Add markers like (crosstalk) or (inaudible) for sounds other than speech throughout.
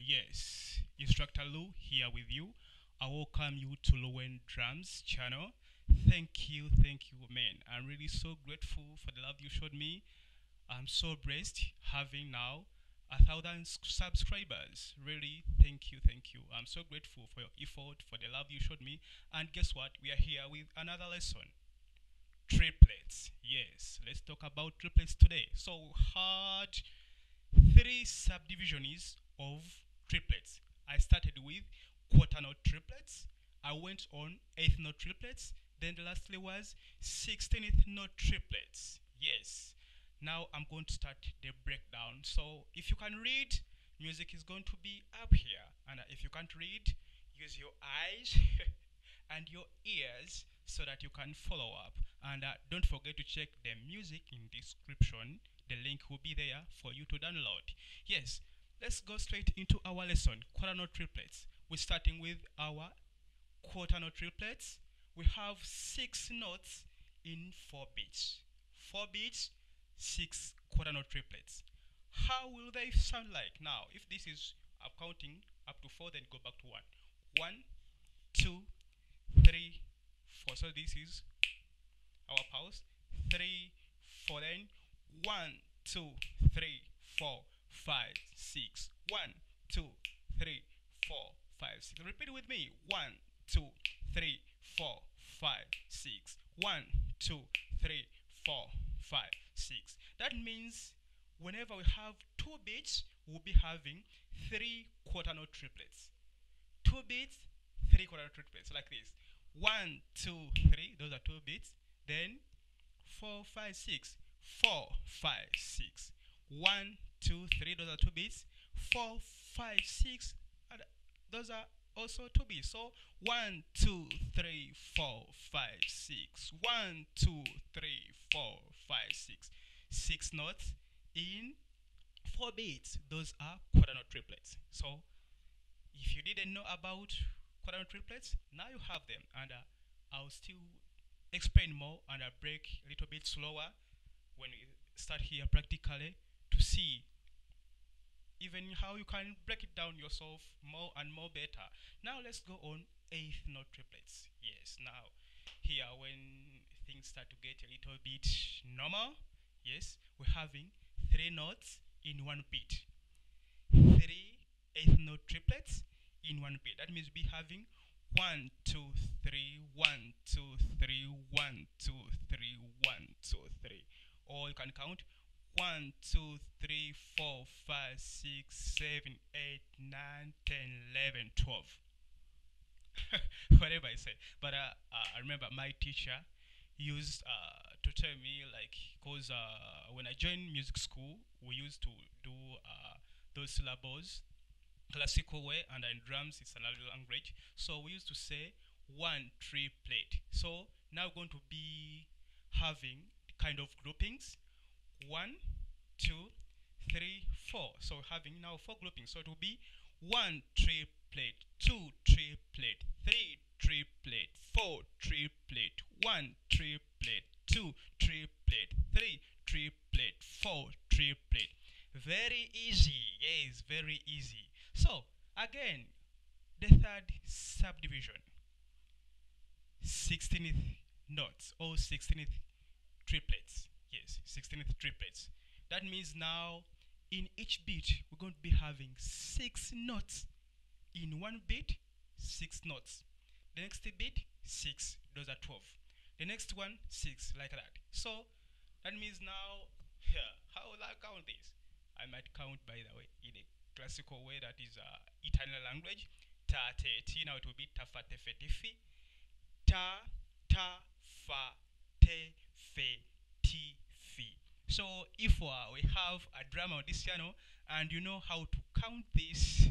yes, Instructor Lou here with you. I welcome you to Luon Drums channel. Thank you, thank you, man. I'm really so grateful for the love you showed me. I'm so blessed having now a thousand subscribers. Really, thank you, thank you. I'm so grateful for your effort, for the love you showed me. And guess what? We are here with another lesson triplets. Yes, let's talk about triplets today. So, had three subdivisions of triplets. I started with quarter note triplets. I went on eighth note triplets. Then the lastly was sixteenth note triplets. Yes. Now I'm going to start the breakdown. So if you can read, music is going to be up here. And if you can't read, use your eyes (laughs) and your ears so that you can follow up. And uh, don't forget to check the music in description. The link will be there for you to download. Yes, let's go straight into our lesson. Quarter note triplets. We're starting with our quarter note triplets. We have six notes in four beats. Four beats, six quarter note triplets. How will they sound like? Now, if this is I'm counting up to four, then go back to one. One, two, three, four. So this is our pause. Three, four, then one, two, three, four, five, six. One, two, three, four, five, six. Repeat with me. One, two, three, four, five, six. One, two, three, four, five, six. That means whenever we have two beats, we'll be having three quarter note triplets. Two beats, three quarter note triplets, like this. One, two, three. Those are two beats. Then four, five, six. Four, five, six. One, two, three. Those are two beats. Four, five, six. Those are also two beats. So one, two, three, four, five, six. One, two, three, four, five, six. Six notes in four beats. Those are quarter note triplets. So if you didn't know about quarter note triplets, now you have them. And uh, I'll still explain more and I'll break a little bit slower when we start here practically to see even how you can break it down yourself more and more better. Now let's go on eighth note triplets. Yes, now here when things start to get a little bit normal, yes, we're having three notes in one beat. Three eighth note triplets in one beat. That means we're having one, two, three, one, two, three, one, two, three, one, two, three. Or you can count one, two, three, four, five, six, seven, eight, nine, ten, eleven, twelve. (laughs) Whatever I say. But uh, uh, I remember my teacher used uh, to tell me like because uh, when I joined music school we used to do uh, those syllables classical way and in drums it's another language so we used to say one triplet so now we're going to be having kind of groupings one two three four. So having now four groupings. So it will be one triplet two triplet three triplet four triplet one triplet two triplet three triplet four triplet. Very easy. Yes very easy. So again the third subdivision. 16th notes or 16th triplets yes 16th triplets. That means now in each beat we're going to be having six notes. In one beat six notes. The next beat six. Those are 12 the next one six like that. So that means now (laughs) here how will i count this? I might count by the way in a classical way that is uh, italian language. Ta te ti now it will be ta fa te fe fi. Ta ta fa te fe so if uh, we have a drama on this channel and you know how to count this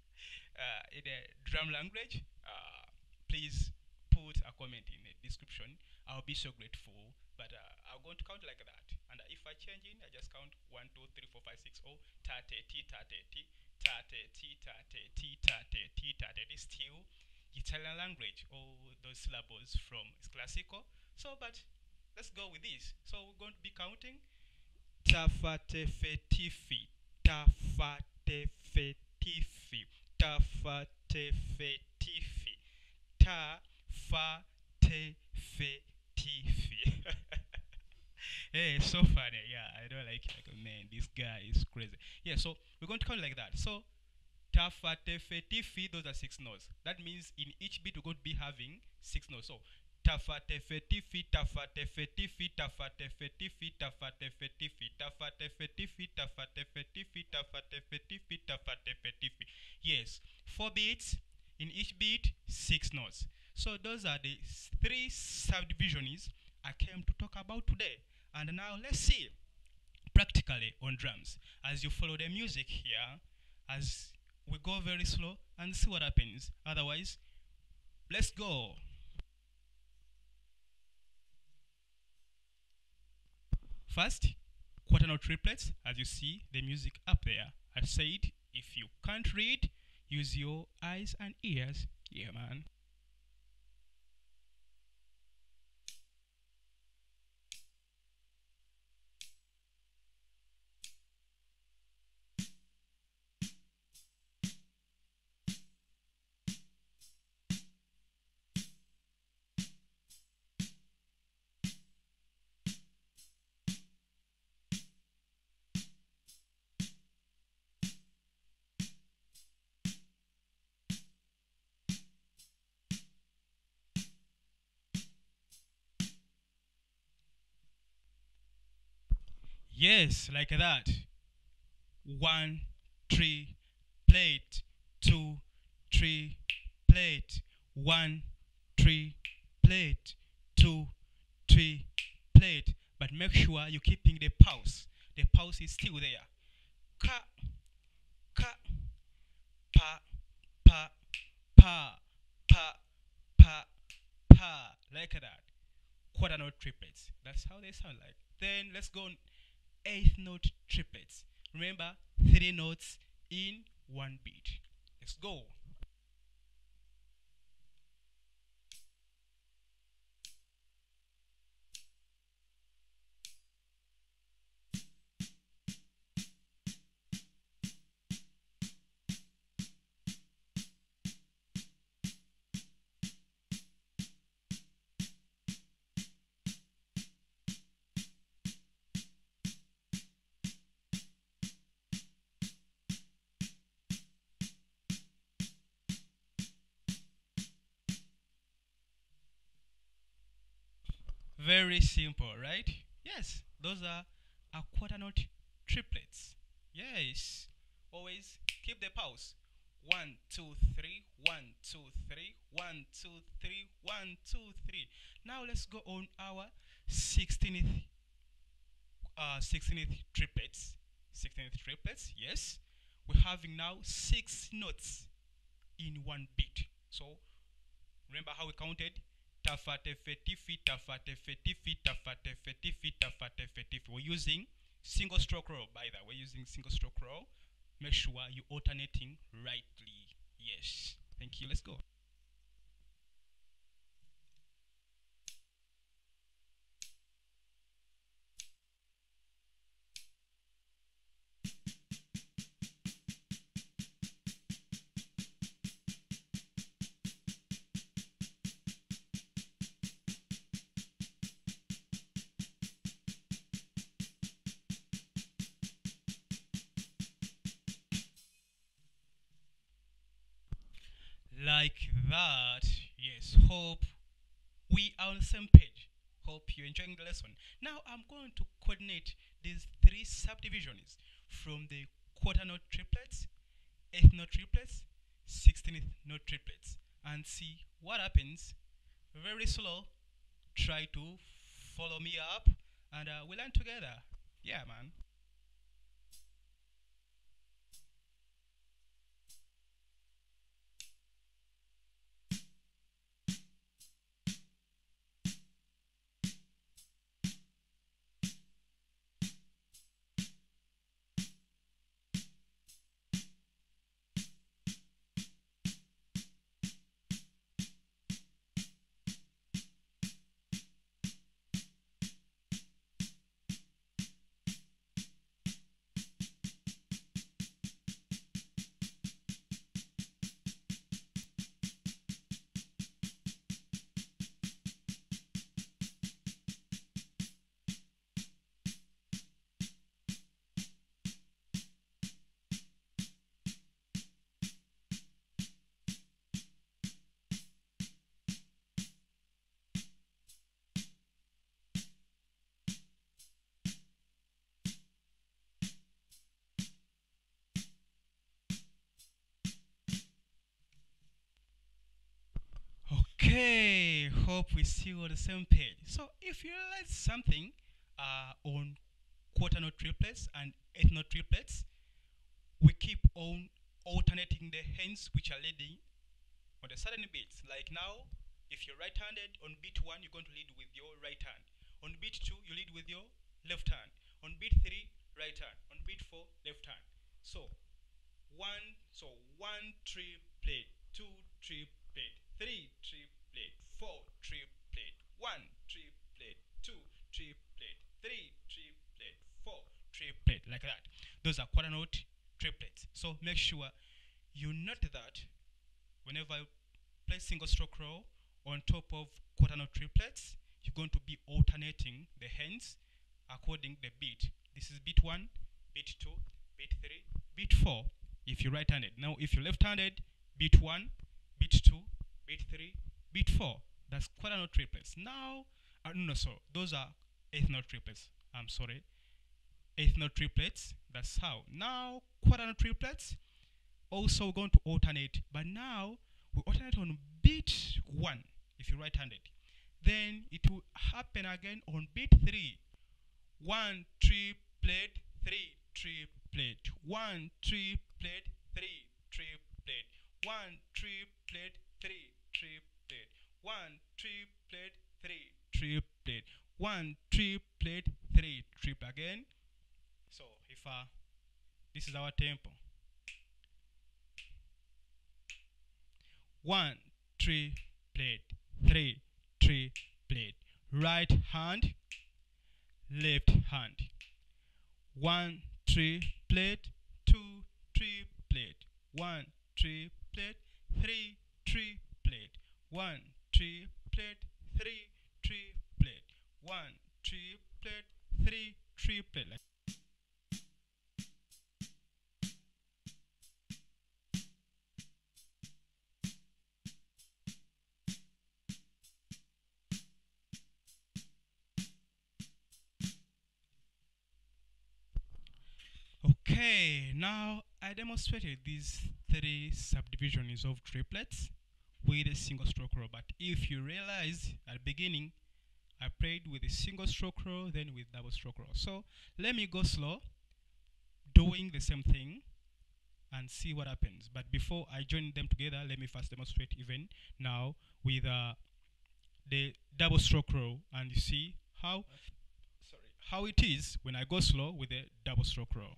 (laughs) uh, in a drum language uh, please put a comment in the description. I'll be so grateful but uh, i'm going to count like that. And if i change it i just count 1 2 3 4 5 6 oh ta te ti ta te ti ta te ti ta te ti ta te ti ta te ti still italian language all those syllables from classical. So but let's go with this. So we're going to be counting ta fa te fe ti fi ta fa te fe tifi ta fa te fe tifi ta fa te fe tifi (laughs) hey so funny. Yeah i don't like it. Like man this guy is crazy. Yeah so we're going to count like that. So ta fa te fe tifi those are six notes that means in each beat we're going to be having six notes so ta fa te fe tifi ta fa te fe tifi ta fa te fe tifi ta fa te fe tifi ta fa te fe tifi ta fa te fe tifi ta fa te fe tifi ta fa te fe tifi yes four beats in each beat six notes. So those are the three subdivisions i came to talk about today. And now let's see practically on drums. As you follow the music here as we go very slow and see what happens. Otherwise let's go first quarter note triplets. As you see the music up there. I said if you can't read use your eyes and ears. Yeah man Yes, like that. One, three, plate. Two, three, plate. One, three, plate. Two, three, plate. But make sure you're keeping the pulse. The pulse is still there. Ka, ka, pa, pa, pa, pa, pa, pa. Like that. Quarter note triplets. That's how they sound like. Then let's go on eighth note triplets. Remember, three notes in one beat. Let's go. Very simple, right? Yes, those are a quarter note triplets. Yes, always keep the pulse. One, two, three, one, two, three, one, two, three, one, two, three. Now let's go on our 16th, uh, 16th triplets. 16th triplets, yes. We're having now six notes in one beat. So remember how we counted? We're using single stroke row, by the way. We're using single stroke roll. Make sure you're alternating rightly. Yes. Thank you. Let's go. That. Yes, hope we are on the same page. Hope you're enjoying the lesson. Now I'm going to coordinate these three subdivisions from the quarter note triplets, eighth note triplets, sixteenth note triplets, and see what happens. Very slow. Try to follow me up, and uh, we learn together. Yeah, man. Okay, hope we still on the same page. So if you realize something uh, on quarter note triplets and eighth note triplets, we keep on alternating the hands which are leading on the certain beats. Like now, if you're right-handed, on beat one, you're going to lead with your right hand. On beat two, you lead with your left hand. On beat three, right hand. On beat four, left hand. So one, so one triplet, two triplet, three triplet, four triplet, one triplet, two triplet, three triplet, four triplet, like that. Those are quarter note triplets. So make sure you note that whenever you play single stroke roll on top of quarter note triplets, you're going to be alternating the hands according the beat. This is beat one, beat two, beat three, beat four. If you're right-handed. Now, if you're left-handed, beat one, beat two, beat three, beat four. That's quarter triplets. Now, uh, no, so those are eighth triplets. I'm sorry, eighth triplets. That's how. Now, quarter triplets. Also, going to alternate, but now we alternate on beat one if you're right-handed. Then it will happen again on beat three. One triplet, three triplet, one triplet, three triplet, one triplet, three triplet, one triplet, three triplet, one triplet, three triplet again. So if uh, this is our tempo. One triplet, three triplet, right hand, left hand. One triplet, two triplet, one triplet, three triplet, one triplet, three triplet, one triplet, three triplet. Like Okay, now I demonstrated these three subdivisions of triplets with a single stroke roll. But if you realize at the beginning, I played with a single stroke roll, then with double stroke roll. So let me go slow, doing the same thing, and see what happens. But before I join them together, let me first demonstrate even now with uh, the double stroke row, and you see how sorry how it is when I go slow with a double stroke roll.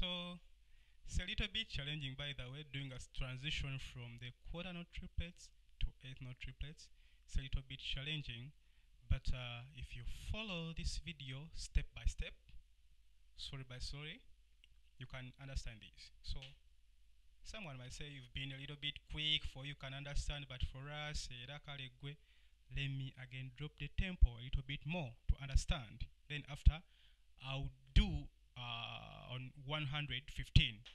So it's a little bit challenging by the way, doing a transition from the quarter note triplets to eighth note triplets. It's a little bit challenging, but uh, if you follow this video step by step story by story you can understand this so someone might say you've been a little bit quick for you can understand but for us gwe let me again drop the tempo a little bit more to understand then after i'll do uh, on 115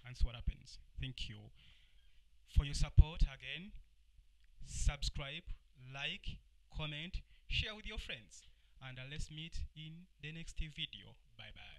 and see what happens? Thank you. For your support again subscribe like comment share with your friends. And uh, let's meet in the next video. Bye bye